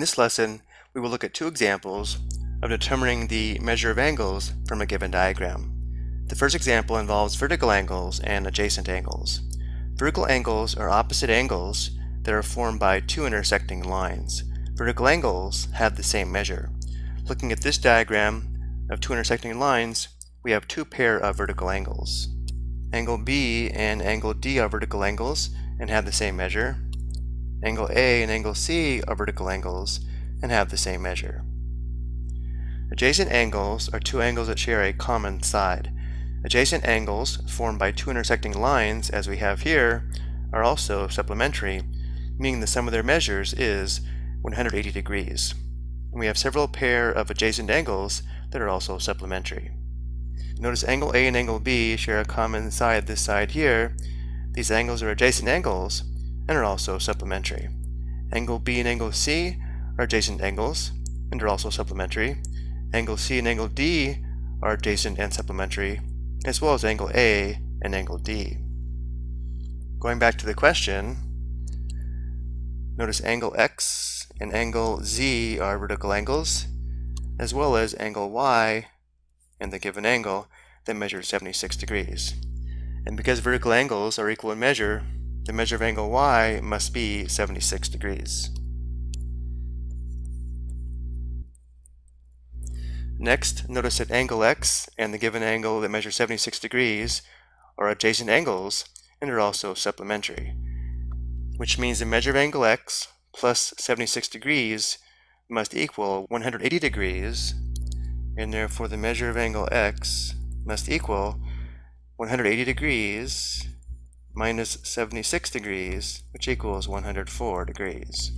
this lesson, we will look at two examples of determining the measure of angles from a given diagram. The first example involves vertical angles and adjacent angles. Vertical angles are opposite angles that are formed by two intersecting lines. Vertical angles have the same measure. Looking at this diagram of two intersecting lines, we have two pair of vertical angles. Angle B and angle D are vertical angles and have the same measure. Angle A and angle C are vertical angles and have the same measure. Adjacent angles are two angles that share a common side. Adjacent angles formed by two intersecting lines, as we have here, are also supplementary, meaning the sum of their measures is 180 degrees. And we have several pair of adjacent angles that are also supplementary. Notice angle A and angle B share a common side this side here. These angles are adjacent angles and are also supplementary. Angle B and angle C are adjacent angles and are also supplementary. Angle C and angle D are adjacent and supplementary, as well as angle A and angle D. Going back to the question, notice angle X and angle Z are vertical angles, as well as angle Y and the given angle that measures 76 degrees. And because vertical angles are equal in measure, the measure of angle Y must be 76 degrees. Next, notice that angle x and the given angle that measures 76 degrees are adjacent angles and are also supplementary, which means the measure of angle x plus 76 degrees must equal 180 degrees, and therefore the measure of angle x must equal 180 degrees minus 76 degrees, which equals 104 degrees.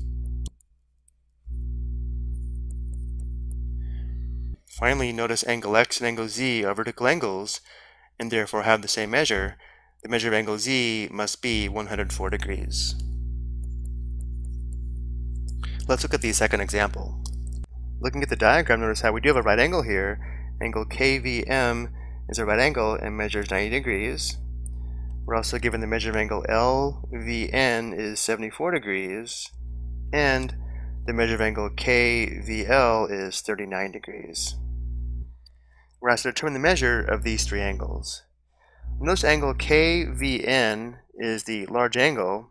Finally, notice angle x and angle z are vertical angles and therefore have the same measure. The measure of angle z must be 104 degrees. Let's look at the second example. Looking at the diagram, notice how we do have a right angle here. Angle KVM is a right angle and measures 90 degrees. We're also given the measure of angle LVN is 74 degrees, and the measure of angle KVL is 39 degrees. We're asked to determine the measure of these three angles. Notice angle KVN is the large angle,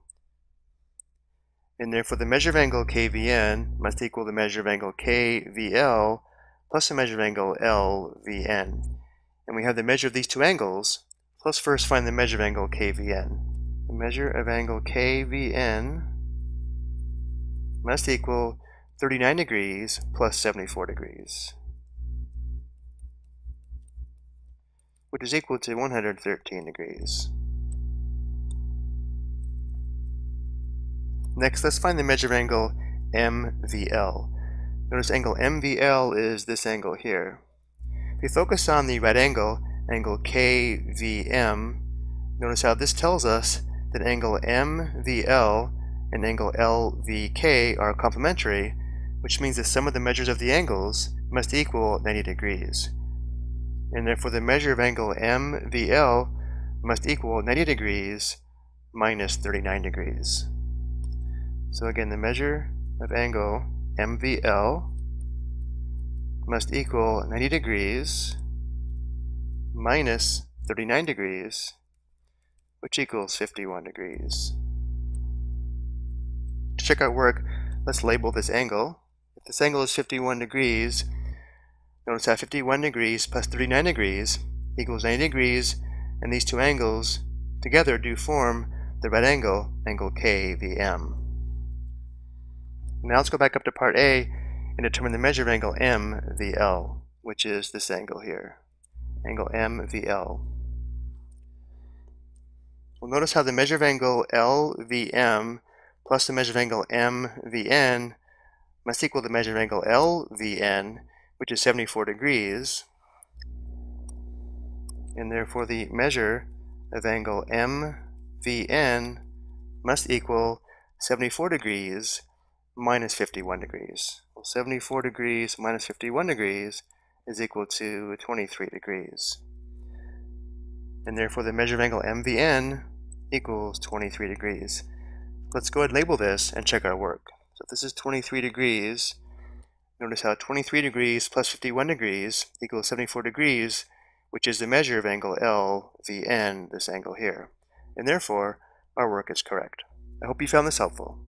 and therefore the measure of angle KVN must equal the measure of angle KVL plus the measure of angle LVN. And we have the measure of these two angles, let's first find the measure of angle KVN. The measure of angle KVN must equal 39 degrees plus 74 degrees. which is equal to 113 degrees. Next, let's find the measure of angle MVL. Notice angle MVL is this angle here. If we focus on the right angle, angle KVM, notice how this tells us that angle MVL and angle LVK are complementary, which means the sum of the measures of the angles must equal 90 degrees and therefore the measure of angle MVL must equal 90 degrees minus 39 degrees. So again, the measure of angle MVL must equal 90 degrees minus 39 degrees, which equals 51 degrees. To check out work, let's label this angle. If this angle is 51 degrees, Notice that 51 degrees plus 39 degrees equals 90 degrees, and these two angles together do form the right angle, angle KVM. Now let's go back up to part A and determine the measure of angle MVL, which is this angle here, angle MVL. Well, notice how the measure of angle LVM plus the measure of angle MVN must equal the measure of angle LVN, which is 74 degrees, and therefore the measure of angle MVN must equal 74 degrees minus 51 degrees. Well, 74 degrees minus 51 degrees is equal to 23 degrees. And therefore the measure of angle MVN equals 23 degrees. Let's go ahead and label this and check our work. So if this is 23 degrees, notice how 23 degrees plus 51 degrees equals 74 degrees, which is the measure of angle LVN, this angle here. And therefore, our work is correct. I hope you found this helpful.